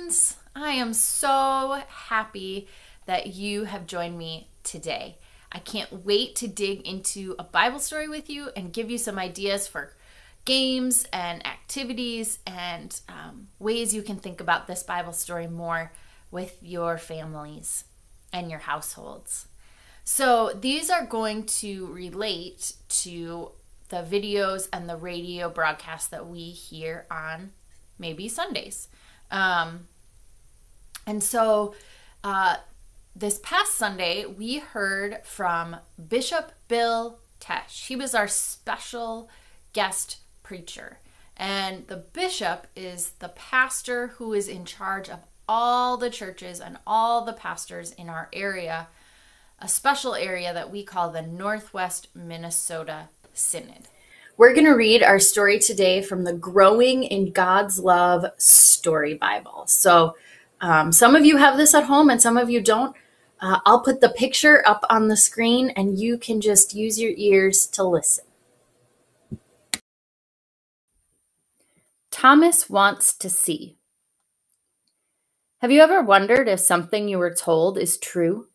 friends. I am so happy that you have joined me today. I can't wait to dig into a Bible story with you and give you some ideas for games and activities and um, ways you can think about this Bible story more with your families and your households. So, these are going to relate to the videos and the radio broadcasts that we hear on maybe Sundays. Um, and so uh, this past Sunday, we heard from Bishop Bill Tesch. He was our special guest preacher. And the bishop is the pastor who is in charge of all the churches and all the pastors in our area, a special area that we call the Northwest Minnesota Synod. We're going to read our story today from the Growing in God's Love Story Bible. So, um, some of you have this at home and some of you don't. Uh, I'll put the picture up on the screen and you can just use your ears to listen. Thomas wants to see. Have you ever wondered if something you were told is true?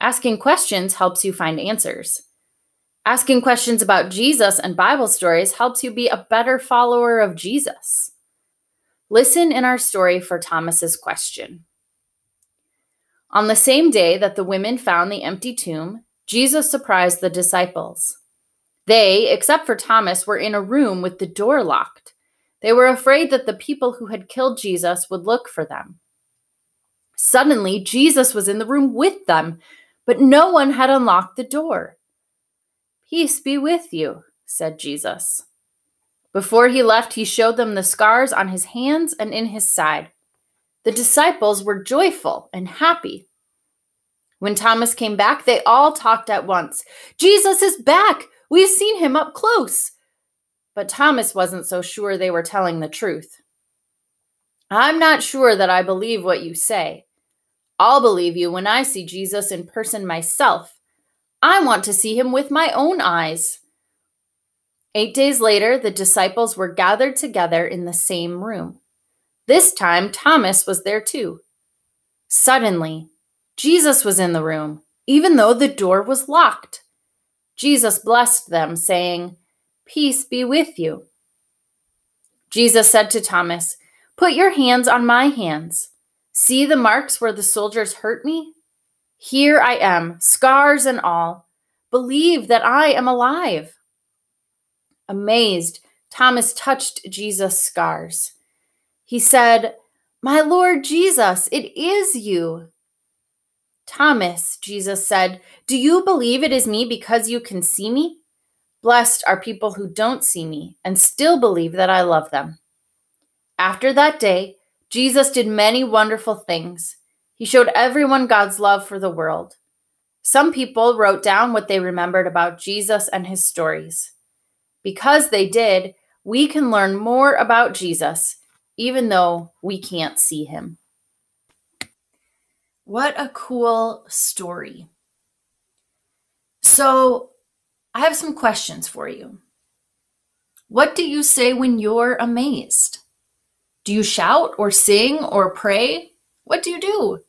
Asking questions helps you find answers. Asking questions about Jesus and Bible stories helps you be a better follower of Jesus. Listen in our story for Thomas's question. On the same day that the women found the empty tomb, Jesus surprised the disciples. They, except for Thomas, were in a room with the door locked. They were afraid that the people who had killed Jesus would look for them. Suddenly, Jesus was in the room with them, but no one had unlocked the door. Peace be with you, said Jesus. Before he left, he showed them the scars on his hands and in his side. The disciples were joyful and happy. When Thomas came back, they all talked at once. Jesus is back! We've seen him up close. But Thomas wasn't so sure they were telling the truth. I'm not sure that I believe what you say. I'll believe you when I see Jesus in person myself. I want to see him with my own eyes. Eight days later, the disciples were gathered together in the same room. This time, Thomas was there too. Suddenly, Jesus was in the room, even though the door was locked. Jesus blessed them, saying, Peace be with you. Jesus said to Thomas, Put your hands on my hands. See the marks where the soldiers hurt me? Here I am, scars and all. Believe that I am alive. Amazed, Thomas touched Jesus' scars. He said, My Lord Jesus, it is you. Thomas, Jesus said, Do you believe it is me because you can see me? Blessed are people who don't see me and still believe that I love them. After that day, Jesus did many wonderful things. He showed everyone God's love for the world. Some people wrote down what they remembered about Jesus and his stories. Because they did, we can learn more about Jesus, even though we can't see him. What a cool story. So, I have some questions for you. What do you say when you're amazed? Do you shout or sing or pray? What do you do?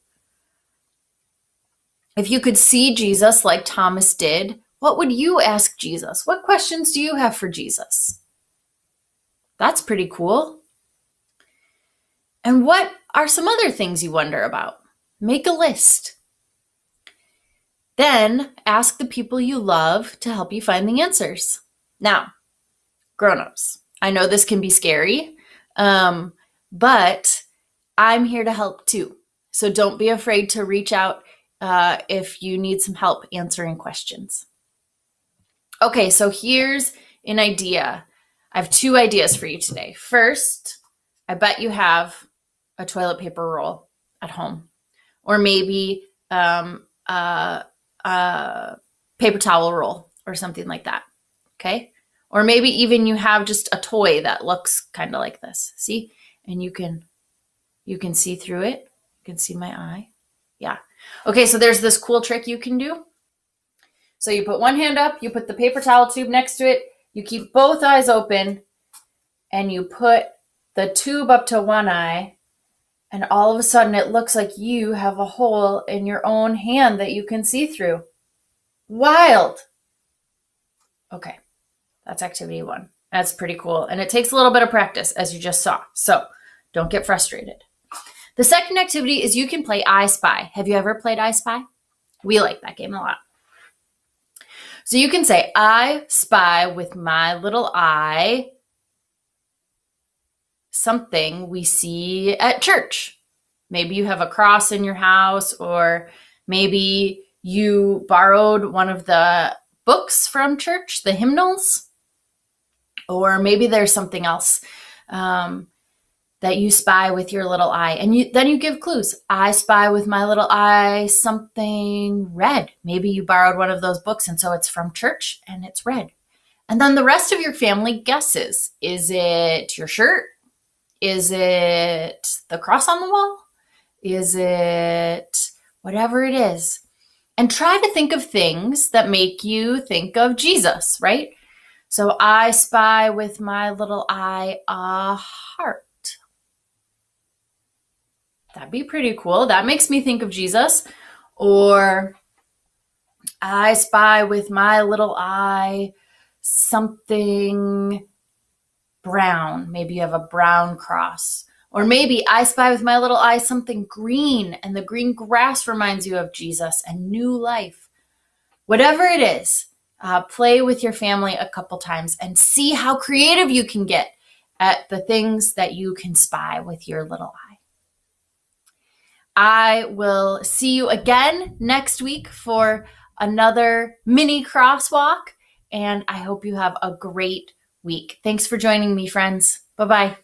If you could see Jesus like Thomas did, what would you ask Jesus? What questions do you have for Jesus? That's pretty cool. And what are some other things you wonder about? Make a list. Then ask the people you love to help you find the answers. Now, grown-ups, I know this can be scary, um, but I'm here to help too. So don't be afraid to reach out uh, if you need some help answering questions. Okay, so here's an idea. I have two ideas for you today. First, I bet you have a toilet paper roll at home, or maybe um, a, a paper towel roll or something like that. Okay, or maybe even you have just a toy that looks kind of like this. See, and you can you can see through it. You can see my eye. Yeah. Okay, so there's this cool trick you can do. So you put one hand up, you put the paper towel tube next to it, you keep both eyes open, and you put the tube up to one eye, and all of a sudden it looks like you have a hole in your own hand that you can see through. Wild. Okay, that's activity one. That's pretty cool. And it takes a little bit of practice, as you just saw. So don't get frustrated. The second activity is you can play I Spy. Have you ever played I Spy? We like that game a lot. So you can say, I spy with my little eye something we see at church. Maybe you have a cross in your house, or maybe you borrowed one of the books from church, the hymnals, or maybe there's something else um, that you spy with your little eye, and you then you give clues. I spy with my little eye something red. Maybe you borrowed one of those books, and so it's from church and it's red. And then the rest of your family guesses: is it your shirt? Is it the cross on the wall? Is it whatever it is? And try to think of things that make you think of Jesus, right? So I spy with my little eye a heart. That'd be pretty cool. That makes me think of Jesus. Or I spy with my little eye something brown. Maybe you have a brown cross. Or maybe I spy with my little eye something green, and the green grass reminds you of Jesus and new life. Whatever it is, uh, play with your family a couple times and see how creative you can get at the things that you can spy with your little eye. I will see you again next week for another mini crosswalk, and I hope you have a great week. Thanks for joining me, friends. Bye bye.